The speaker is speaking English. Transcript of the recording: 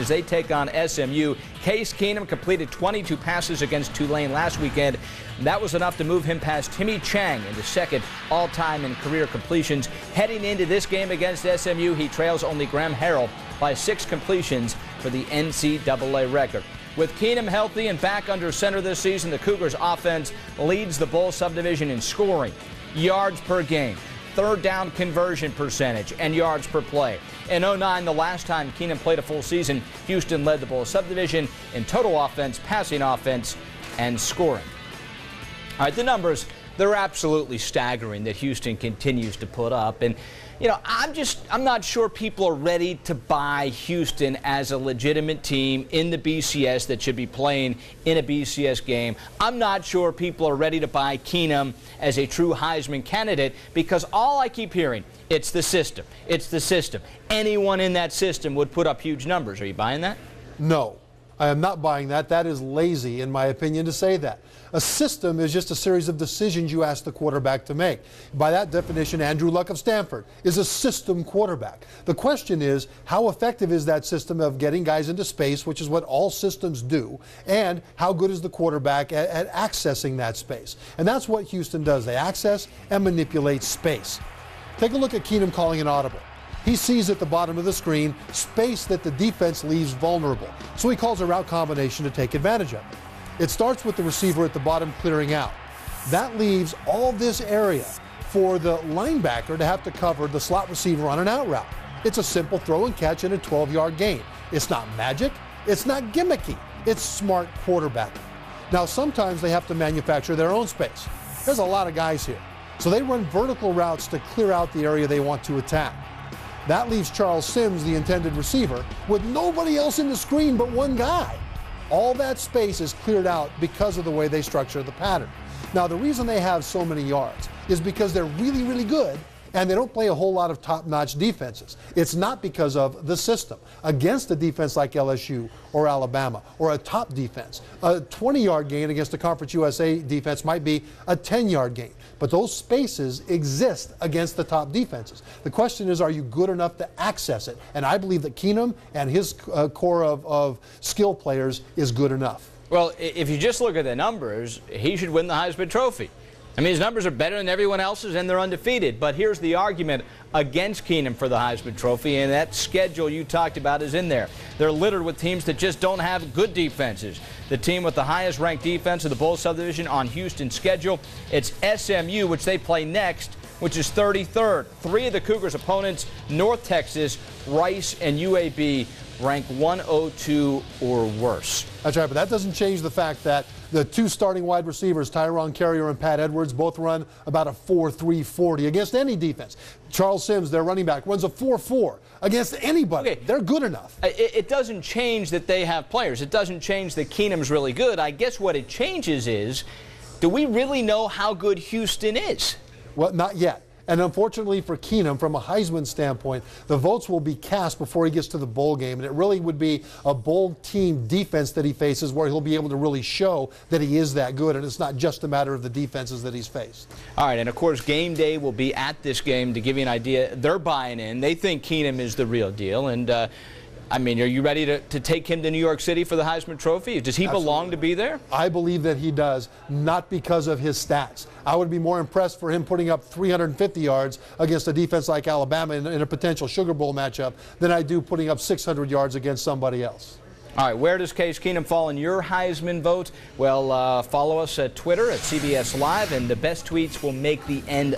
as they take on SMU. Case Keenum completed 22 passes against Tulane last weekend. That was enough to move him past Timmy Chang into second all-time in career completions. Heading into this game against SMU, he trails only Graham Harrell by six completions for the NCAA record. With Keenum healthy and back under center this season, the Cougars offense leads the Bowl subdivision in scoring, yards per game, third down conversion percentage, and yards per play. In 09, the last time Keenum played a full season, Houston led the Bowl subdivision in total offense, passing offense, and scoring. All right, the numbers, they're absolutely staggering that Houston continues to put up. And, you know, I'm just, I'm not sure people are ready to buy Houston as a legitimate team in the BCS that should be playing in a BCS game. I'm not sure people are ready to buy Keenum as a true Heisman candidate because all I keep hearing, it's the system. It's the system. Anyone in that system would put up huge numbers. Are you buying that? No. I am not buying that. That is lazy, in my opinion, to say that. A system is just a series of decisions you ask the quarterback to make. By that definition, Andrew Luck of Stanford is a system quarterback. The question is, how effective is that system of getting guys into space, which is what all systems do, and how good is the quarterback at, at accessing that space? And that's what Houston does. They access and manipulate space. Take a look at Keenum calling an audible. He sees at the bottom of the screen space that the defense leaves vulnerable. So he calls a route combination to take advantage of it. It starts with the receiver at the bottom clearing out. That leaves all this area for the linebacker to have to cover the slot receiver on an out route. It's a simple throw and catch and a 12 yard gain. It's not magic, it's not gimmicky, it's smart quarterbacking. Now, sometimes they have to manufacture their own space. There's a lot of guys here. So they run vertical routes to clear out the area they want to attack. That leaves Charles Sims, the intended receiver, with nobody else in the screen but one guy. All that space is cleared out because of the way they structure the pattern. Now, the reason they have so many yards is because they're really, really good and they don't play a whole lot of top notch defenses. It's not because of the system. Against a defense like LSU or Alabama or a top defense, a 20 yard gain against a Conference USA defense might be a 10 yard gain. But those spaces exist against the top defenses. The question is, are you good enough to access it? And I believe that Keenum and his uh, core of, of skill players is good enough. Well, if you just look at the numbers, he should win the Heisman Trophy. I mean, his numbers are better than everyone else's, and they're undefeated. But here's the argument against Keenum for the Heisman Trophy, and that schedule you talked about is in there. They're littered with teams that just don't have good defenses. The team with the highest ranked defense of the Bowl subdivision on Houston's schedule, it's SMU, which they play next, which is 33rd. Three of the Cougars' opponents, North Texas, Rice, and UAB, rank 102 or worse. That's right, but that doesn't change the fact that the two starting wide receivers, Tyrone Carrier and Pat Edwards, both run about a 4-3-40 against any defense. Charles Sims, their running back, runs a 4-4 against anybody. Okay. They're good enough. It, it, doesn't change that they have players. It doesn't change that Keenum's really good. I guess what it changes is, do we really know how good Houston is? Well, not yet. And unfortunately for Keenum, from a Heisman standpoint, the votes will be cast before he gets to the bowl game. And it really would be a bowl team defense that he faces where he'll be able to really show that he is that good. And it's not just a matter of the defenses that he's faced. All right. And of course, game day will be at this game to give you an idea. They're buying in. They think Keenum is the real deal. And, uh, I mean, are you ready to, to take him to New York City for the Heisman Trophy? Does he Absolutely. belong to be there? I believe that he does, not because of his stats. I would be more impressed for him putting up 350 yards against a defense like Alabama in, in a potential Sugar Bowl matchup than I do putting up 600 yards against somebody else. All right, where does Case Keenum fall in your Heisman vote? Well, uh, follow us at Twitter at CFB Live, and the best tweets will make the end